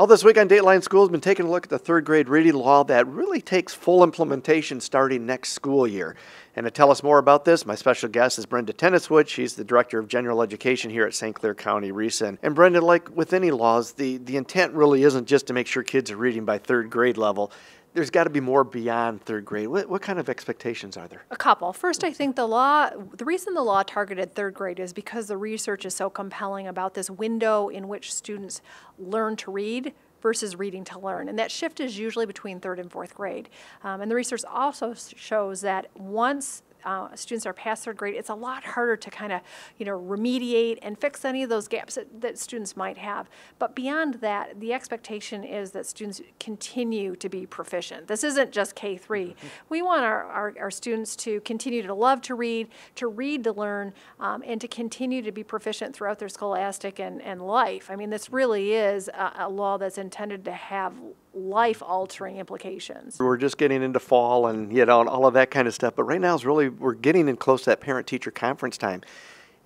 Well, this week on Dateline Schools has been taking a look at the third grade reading law that really takes full implementation starting next school year. And to tell us more about this, my special guest is Brenda Tenniswood. She's the Director of General Education here at St. Clair County RESA. And Brenda, like with any laws, the, the intent really isn't just to make sure kids are reading by third grade level there's got to be more beyond third grade. What, what, kind of expectations are there? A couple. First, I think the law, the reason the law targeted third grade is because the research is so compelling about this window in which students learn to read versus reading to learn. And that shift is usually between third and fourth grade. Um, and the research also shows that once uh, students are past third grade, it's a lot harder to kind of, you know, remediate and fix any of those gaps that, that students might have. But beyond that, the expectation is that students continue to be proficient. This isn't just K-3. Mm-hmm. We want our, our, our, students to continue to love to read, to read to learn, um, and to continue to be proficient throughout their scholastic and, and life. I mean, this really is a, a law that's intended to have life altering implications. We're just getting into fall and you know all of that kind of stuff, but right now is really we're getting in close to that parent teacher conference time.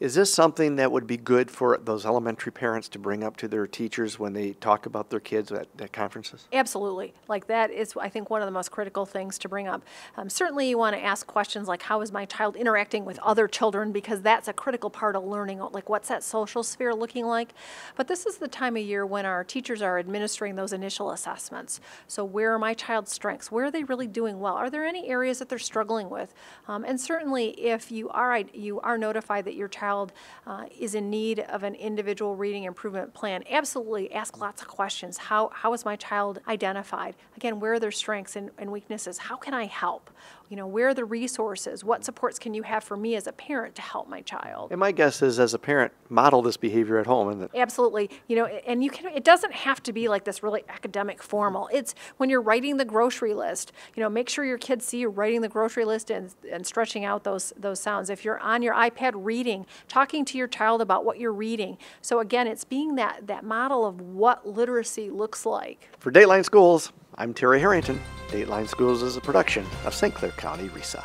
Is this something that would be good for those elementary parents to bring up to their teachers when they talk about their kids at, at conferences? Absolutely. Like that is, I think, one of the most critical things to bring up. Um, certainly, you want to ask questions like, how is my child interacting with other children? Because that's a critical part of learning. Like, what's that social sphere looking like? But this is the time of year when our teachers are administering those initial assessments. So, where are my child's strengths? Where are they really doing well? Are there any areas that they're struggling with? Um, and certainly, if you are you are notified that your child child uh, is in need of an individual reading improvement plan, absolutely ask lots of questions. How, how is my child identified? Again, where are their strengths and, and weaknesses? How can I help? You know, where are the resources? What supports can you have for me as a parent to help my child? And my guess is, as a parent, model this behavior at home, isn't it? Absolutely. You know, and you can. It doesn't have to be like this really academic formal. It's when you're writing the grocery list. You know, make sure your kids see you writing the grocery list and and stretching out those those sounds. If you're on your iPad reading, talking to your child about what you're reading. So again, it's being that that model of what literacy looks like. For Dateline Schools, I'm Terry Harrington. Dateline Schools is a production of St. Clair County RESA.